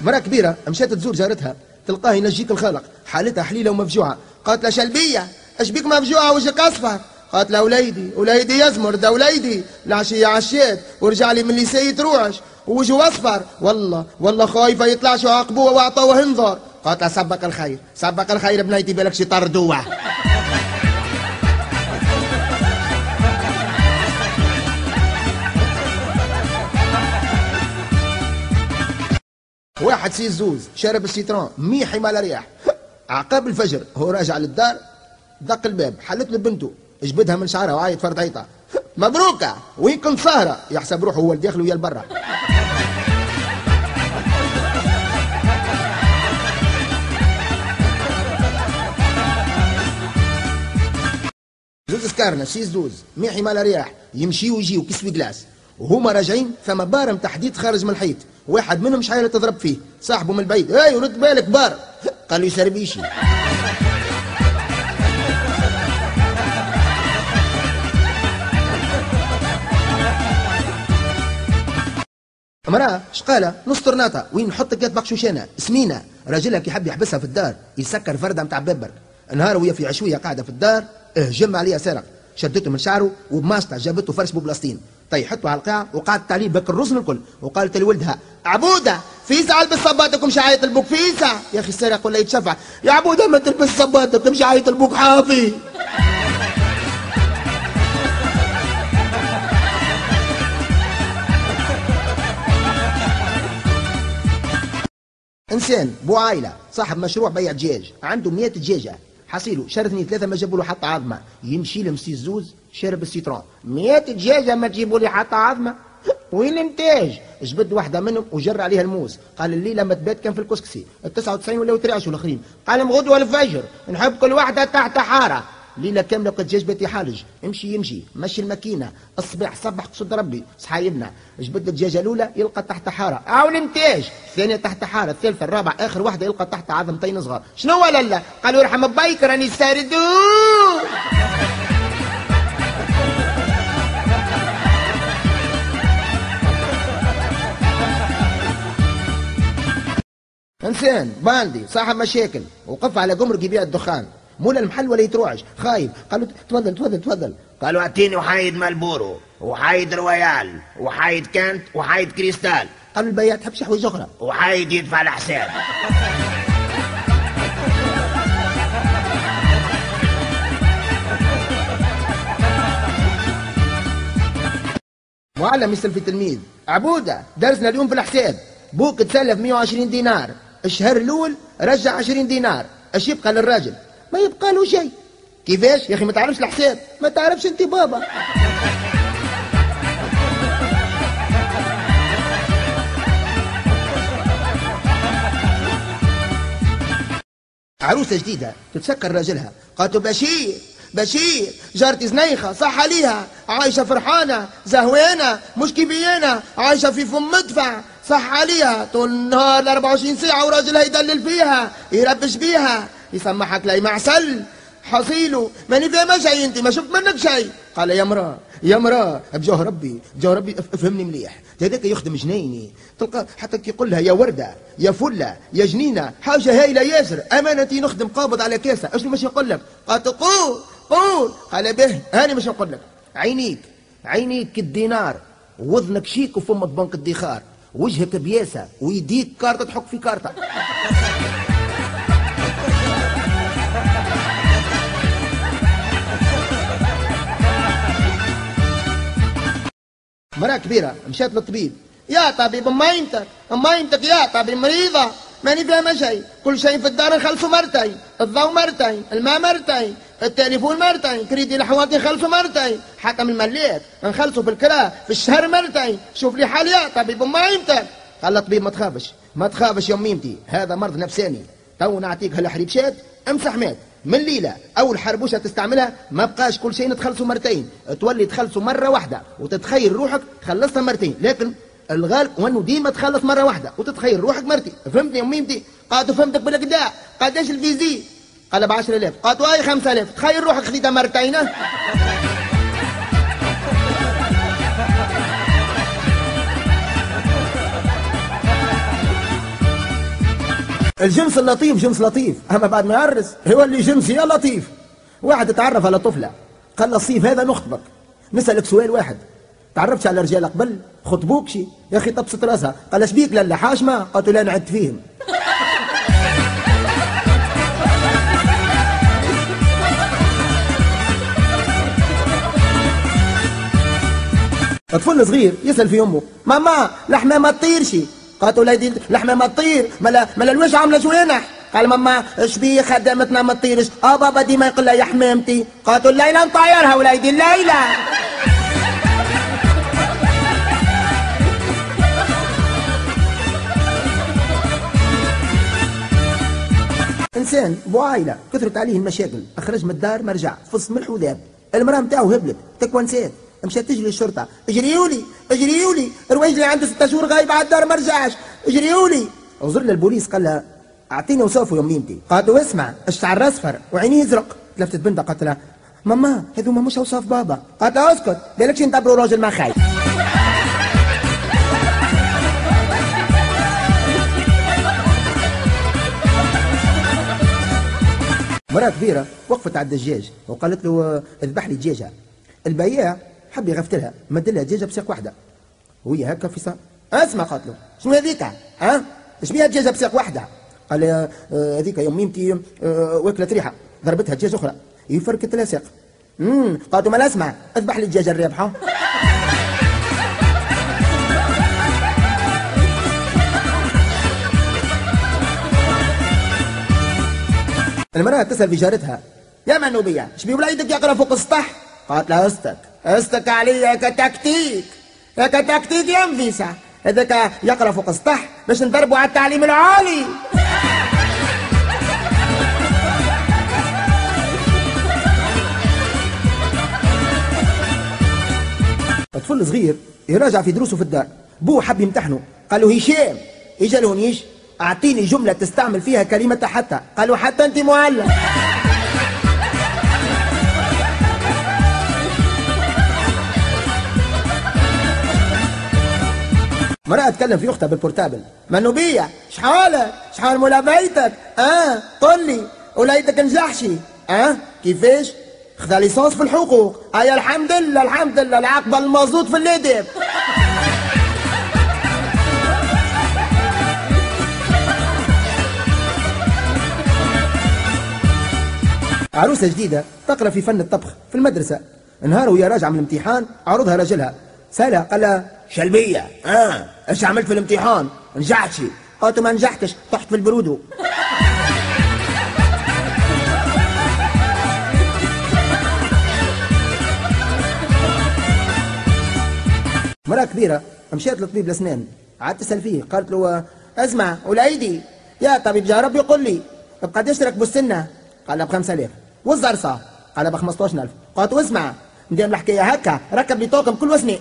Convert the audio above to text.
مرأة كبيرة مشات تزور جارتها تلقاه ينجيك الخلق حالتها حليلة ومفجوعة. قالت لها شلبية اش بيك مفجوعة؟ وجهك أصفر قالت له وليدي وليدي يزمر ده وليدي. العشية عشيت ورجع لي من الليسي تروعش ووجهه أصفر؟ والله والله خايفة يطلعش عاقبوه وأعطوه انظر قالت لها سبك الخير سبك الخير بنيتي بالك شي طردوة. واحد سي زوز شرب السيترون ميح مال رياح. عقاب الفجر هو راجع للدار دق الباب حلت له بنته جبدها من شعرها وعيط فرد عيطة. مبروكة وين كنت سهرة يحسب روحه هو الداخل ويا البرا زوز سكارنا سي زوز ميحي مال رياح يمشي ويجي وكسوي جلاس وهما راجعين ثم بارم تحديد خارج من الحيط. واحد منهم شحال تضرب فيه؟ صاحبه من البعيد اي ورد بالك بار. قال له يسربيشي امرأة شقالة نص طرناطة. وين نحط كات بقشوشانة؟ سمينة راجلها كي يحب يحبسها في الدار يسكر فردة متاع ببر نهار وهي في عشوية قاعدة في الدار هجم عليها سرق. شدته من شعره وبماسطة جابته فرش ببلاستين طيب حطه على القاع وقعدت عليه بك الرسل الكل. وقالت لولدها عبودة فيسا البس صباتك ومشي عيط البوك. فيسا يا أخي السارق ولا يتشفع. يا عبودة ما تلبس صباتك ومشي عيط البوك حافي. انسان بو عائله صاحب مشروع بيع دجاج عنده 100 دجاجه حصيله شهر اثنين ثلاثة ما جابوا له حتى عظمة. يمشي لمسي الزوز شارب السيترون. 100 دجاجه ما تجيبوا لي حتى عظمة. وين الانتاج جبد واحدة منهم وجر عليها الموس قال الليلة ما تبات كان في الكسكسي. ال 99 ولا يترعشوا الاخرين قال غدوة الفجر. نحب كل واحدة تحت حارة كاملة بقى الدجاج بات يحالج امشي يمشي. مشي الماكينة. الصباح صبح قصد ربي. صحايبنا جبد الدجاجة الأولى يلقى تحت حارة. أو الانتاج الثانية تحت حارة. الثالثة الرابعة آخر واحدة يلقى تحت عظمتين صغار. شنو ولا لا قالوا يرحم بايك راني ساردو. انسان bandit صاحب مشاكل. وقف على قمر يبيع الدخان. مولا المحل ولا يتروعش. خايف. قالوا تفضل تفضل تفضل. قالوا أعطيني وحايد Marlboro وحايد Royale وحايد Kent وحايد Cristal. قالوا البياع تحب شي حوايج أخرى. وحايد يدفع الحساب. معلم يسال تلميذ عبودة درسنا اليوم في الحساب. بوك تسلف 120 دينار. الشهر الأول رجع 20 دينار. اش يبقى للراجل. ما يبقى له شيء. كيفاش؟ يا أخي ما تعرفش الحساب. ما تعرفش أنت بابا. عروسة جديدة تتسكر راجلها قالت بشير بشير جارتي زنيخة صح عليها. عايشة فرحانة زهوانة مش كيفيانا عايشة في فم مدفع صح عليها. طول النهار ال 24 ساعة وراجلها يدلل فيها يربش بيها. يسمحك لي معسل. حصيله. ماني فاهمة شيء أنت ما شفت منك شيء قال يا مراه يا مراه بجاه ربي بجاه ربي أفهمني مليح. هذاك يخدم جنيني. تلقى حتى كي يقول لها يا وردة يا فلة يا جنينة حاجة هايلة ياسر. أمانتي نخدم قابض على كاسة أشنو مش يقول لك؟ قالت قول قول. قال به هاني مش نقول لك. عينيك عينيك كالدينار وذنك شيك وفمك بنك الدخار وجهك بياسة. ويديك كارتة تحك في كارتة. مرأة كبيرة مشات للطبيب. يا طبيب مايمتك مايمتك يا طبيب مريضة. ماني فاهمة شيء. كل شيء في الدار نخلصوا مرتين. الضوء مرتين الماء مرتين التليفون مرتين كريدي الحواتي نخلصوا مرتين. من المليت نخلصوا في الكرا في الشهر مرتين. شوف لي حال يا طبيب مايمتك قال الطبيب ما تخافش ما تخافش يا ميمتي هذا مرض نفساني. تو نعطيك هالحريبشات امسح مات من ليلة. أول حربوشة تستعملها ما بقاش كل شيء تخلصوا مرتين. تولي تخلصوا مرة واحدة. وتتخيل روحك خلصتها مرتين. لكن الغالب وأنه ديما تخلص مرة واحدة. وتتخيل روحك مرتي فهمتني يا اميمتي قالت فهمتك بالكدا قداش الفيزي؟ قال ب 10000 قالت واي 5000 تخيل روحك خذيتها مرتين الجنس اللطيف جنس لطيف. أما بعد ما يعرس هو اللي جنس يا لطيف. واحد اتعرف على طفلة. قال الصيف هذا نخطبك. نسألك سؤال واحد. تعرفتش على رجال قبل خطبوك شي. يا أخي تبسط راسها. قال اش بيك؟ لا حاشمه قالت لا نعد فيهم. طفل صغير يسأل في أمه ماما لحمة ما تطيرش قالت وليدي لحمة ما تطير. ملا ملا الوجه عاملة جوانح قال ماما اش بيه خدامتنا ما تطيرش. آه بابا ديما يقول لها يا حمامتي. قالت الليلة نطيرها وليدي الليلة. إنسان بو عائله كثرت عليه المشاكل اخرج من الدار ما رجع فص ملح وذاب. المرأة نتاعو هبلت تكوى نسات مشات تجري الشرطة. اجريولي اجريولي الرواجلي عنده ستة شهور غايب على الدار ما رجعش. اجريولي وزر للبوليس قال لها أعطيني وصافه يا ميمتي قالت له اسمع الشعر اصفر وعينيه ازرق تلفتت بنتها قالت لها ماما هذوما مش اوصاف بابا. قالت لها أسكت بالكش ندبروا راجل ما خايف. مرأة كبيرة وقفت على الدجاج وقالت له آه، اذبح لي دجاجة. البياع حب يغفتلها مد لها دجاجة بساق واحدة وهي هكا في صار أسمع قالت له شنو هذيك؟ ها؟ إيش بيها دجاجة بساق واحدة قال آه، هذيك يا ميمتي آه، واكلت ريحة. ضربتها دجاجة أخرى. يفركت لها ساق امم قالت ما اسمع أذبح لي الدجاجة الرابحة المرأة تسأل في جارتها يا منوبية إيش بيه وليدك يقرا فوق السطح قالت لها استك أستك عليا كتكتيك. كتكتيك يا مفيسة هذاك يقرأ فوق السطح. باش نضربوا على التعليم العالي. طفل صغير يراجع في دروسه في الدار. بوه حب يمتحنه. قال له هشام. اجا له نيش أعطيني جملة تستعمل فيها كلمة حتى. قال له حتى أنت معلم. مرأة تكلم في أختها بالبورتابل. منوبية شحالك شحال مولا بيتك؟ آه قل لي وليتك نجحشي آه كيفاش خذا ليسونس في الحقوق. اي الحمد لله الحمد لله. العقبة المازوت في الادب عروسة جديدة تقرأ في فن الطبخ في المدرسة. نهار وهي راجعة من الامتحان عرضها رجلها سألها قال لها شلبية. آه. إيش عملت في الامتحان؟ نجحتش قالت ما نجحتش طحت في البرودو. مرأة كبيرة مشيت لطبيب الأسنان. عاد تسأل فيه قالت له اسمع وليدي يا طبيب جا ربي يقول لي. بقداش راكبوا السنة قال ب 5000 والزرصة قال ب 15000 قالت له اسمع ندير الحكاية هكا ركب لي طاقم كل وسنة